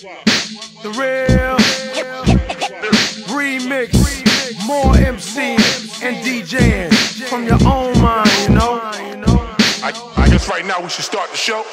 The real remix, more MC and DJing from your own mind, you know. I, I guess right now we should start the show.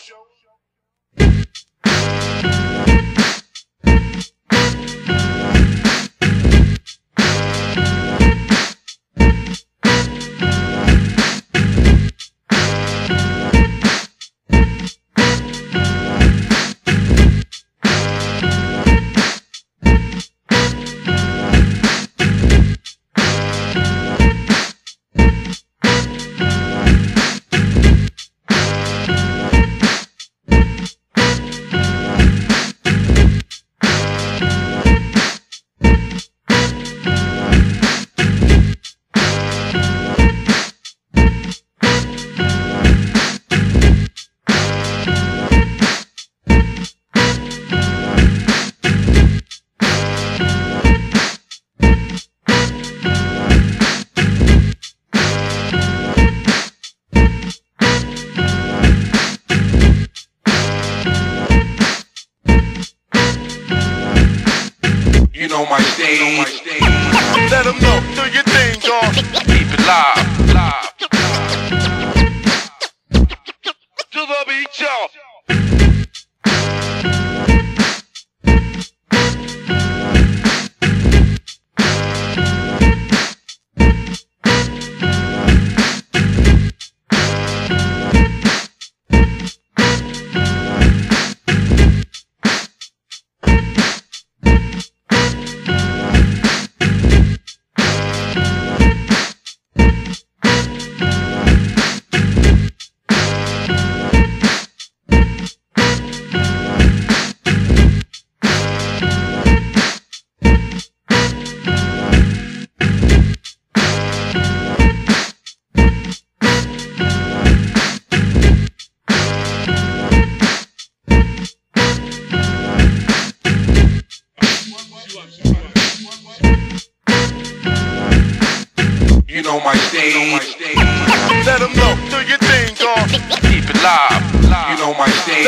Stage. Let them know, do your thing, dog. Keep it live, live. To the beat, y'all. You know my steez. Let them know, do your thing, dog. Keep it live. You know my steez.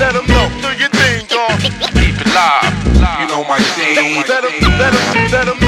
Let, them know, do your thing, dog. Keep it live. You know my steez. Let them, let them, let them